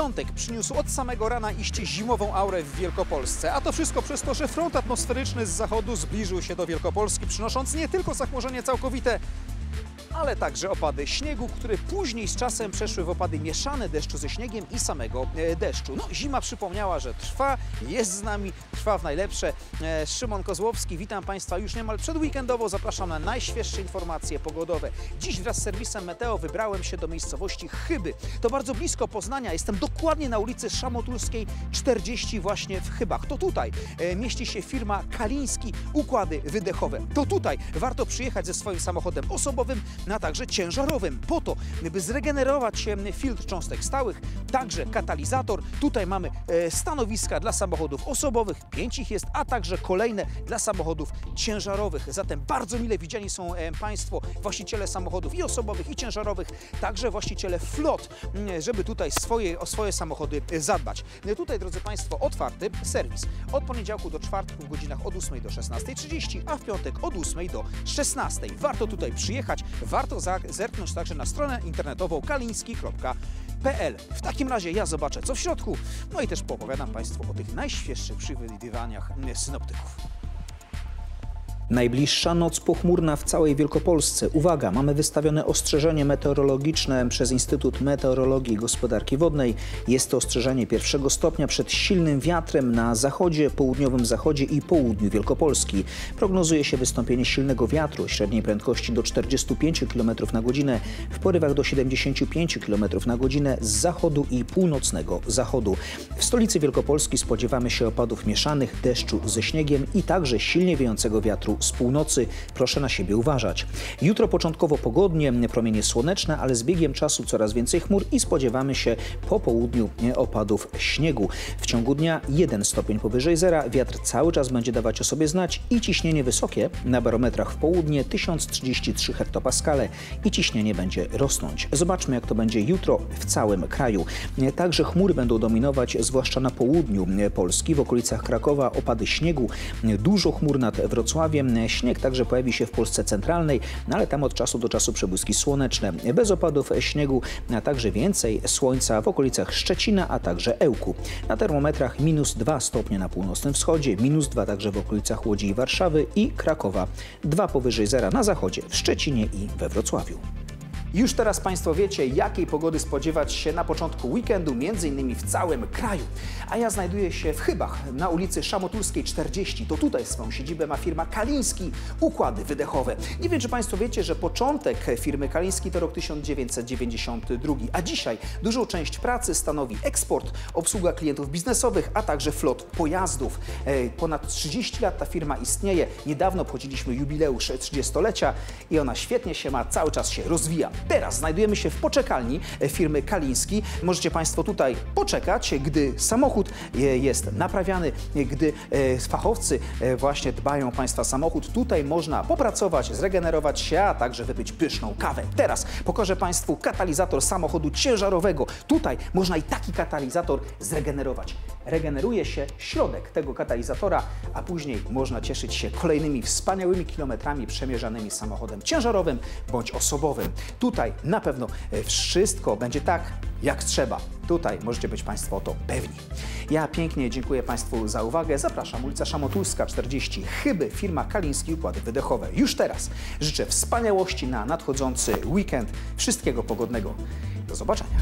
piątek przyniósł od samego rana iście zimową aurę w Wielkopolsce. A to wszystko przez to, że front atmosferyczny z zachodu zbliżył się do Wielkopolski, przynosząc nie tylko zachmurzenie całkowite, ale także opady śniegu, które później z czasem przeszły w opady mieszane deszczu ze śniegiem i samego e, deszczu. No, zima przypomniała, że trwa, jest z nami, trwa w najlepsze. E, Szymon Kozłowski, witam Państwa już niemal przedweekendowo. Zapraszam na najświeższe informacje pogodowe. Dziś wraz z serwisem Meteo wybrałem się do miejscowości Chyby. To bardzo blisko Poznania. Jestem dokładnie na ulicy Szamotulskiej 40 właśnie w Chybach. To tutaj e, mieści się firma Kaliński Układy Wydechowe. To tutaj warto przyjechać ze swoim samochodem osobowym, a także ciężarowym, po to, by zregenerować się filtr cząstek stałych, także katalizator. Tutaj mamy e, stanowiska dla samochodów osobowych, pięć ich jest, a także kolejne dla samochodów ciężarowych. Zatem bardzo mile widziani są e, Państwo, właściciele samochodów i osobowych, i ciężarowych, także właściciele flot, żeby tutaj swoje, o swoje samochody e, zadbać. Tutaj, drodzy Państwo, otwarty serwis od poniedziałku do czwartku w godzinach od 8 do 16.30, a w piątek od 8 do 16. Warto tutaj przyjechać, warto zerknąć także na stronę internetową kaliński.pl. W takim razie ja zobaczę, co w środku, no i też poopowiadam Państwu o tych najświeższych przewidywaniach synoptyków. Najbliższa noc pochmurna w całej Wielkopolsce. Uwaga, mamy wystawione ostrzeżenie meteorologiczne przez Instytut Meteorologii i Gospodarki Wodnej. Jest to ostrzeżenie pierwszego stopnia przed silnym wiatrem na zachodzie, południowym zachodzie i południu Wielkopolski. Prognozuje się wystąpienie silnego wiatru średniej prędkości do 45 km na godzinę, w porywach do 75 km na godzinę z zachodu i północnego zachodu. W stolicy Wielkopolski spodziewamy się opadów mieszanych, deszczu ze śniegiem i także silnie wiejącego wiatru z północy. Proszę na siebie uważać. Jutro początkowo pogodnie, promienie słoneczne, ale z biegiem czasu coraz więcej chmur i spodziewamy się po południu opadów śniegu. W ciągu dnia 1 stopień powyżej zera, wiatr cały czas będzie dawać o sobie znać i ciśnienie wysokie na barometrach w południe 1033 hektopaskale i ciśnienie będzie rosnąć. Zobaczmy jak to będzie jutro w całym kraju. Także chmury będą dominować, zwłaszcza na południu Polski, w okolicach Krakowa opady śniegu, dużo chmur nad Wrocławiem, śnieg także pojawi się w Polsce centralnej, no ale tam od czasu do czasu przebłyski słoneczne, bez opadów śniegu, a także więcej słońca w okolicach Szczecina, a także Ełku. Na termometrach minus 2 stopnie na północnym wschodzie, minus 2 także w okolicach Łodzi i Warszawy i Krakowa, 2 powyżej zera na zachodzie, w Szczecinie i we Wrocławiu. Już teraz Państwo wiecie, jakiej pogody spodziewać się na początku weekendu, innymi w całym kraju. A ja znajduję się w Chybach, na ulicy Szamotulskiej 40. To tutaj swoją siedzibę ma firma Kaliński Układy Wydechowe. Nie wiem, czy Państwo wiecie, że początek firmy Kaliński to rok 1992, a dzisiaj dużą część pracy stanowi eksport, obsługa klientów biznesowych, a także flot pojazdów. E, Ponad 30 lat ta firma istnieje. Niedawno obchodziliśmy jubileusz 30-lecia i ona świetnie się ma, cały czas się rozwija. Teraz znajdujemy się w poczekalni e, firmy Kaliński. Możecie Państwo tutaj poczekać, gdy samochód e, jest naprawiany, gdy e, fachowcy właśnie dbają o Państwa samochód. Tutaj można popracować, zregenerować się, a także wypić pyszną kawę. Teraz pokażę Państwu katalizator samochodu ciężarowego. Tutaj można i taki katalizator zregenerować. Regeneruje się środek tego katalizatora, a później można cieszyć się kolejnymi wspaniałymi kilometrami przemierzanymi samochodem ciężarowym bądź osobowym. Tutaj na pewno e, wszystko będzie tak, jak trzeba. Tutaj możecie być Państwo o to pewni. Ja pięknie dziękuję Państwu za uwagę. Zapraszam, ulica Szamotulska 40, Chyby, firma Kaliński Układy Wydechowe. Już teraz życzę wspaniałości na nadchodzący weekend. Wszystkiego pogodnego. Do zobaczenia.